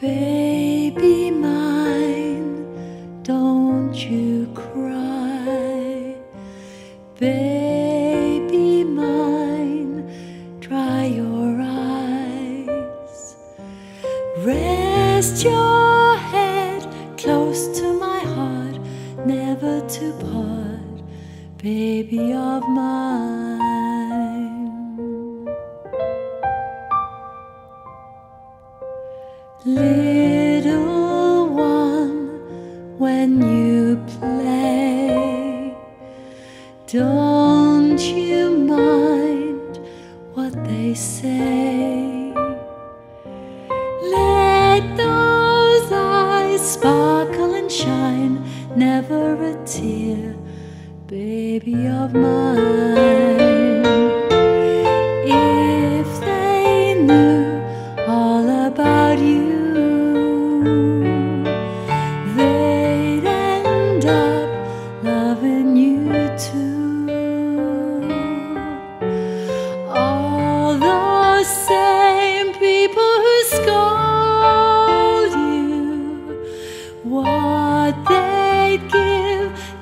Baby mine, don't you cry. Baby mine, dry your eyes. Rest your head close to my heart, never to part, baby of mine. Little one, when you play, don't you mind what they say? Let those eyes sparkle and shine, never a tear, baby of mine.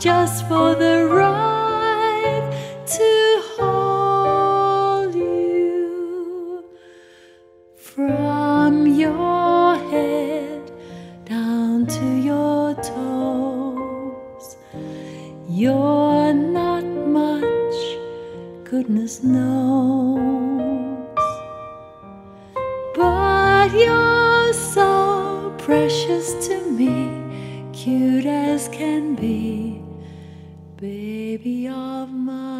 Just for the right to hold you from your head down to your toes. You're not much, goodness knows. But you're so precious to me, cute as can be, baby of mine.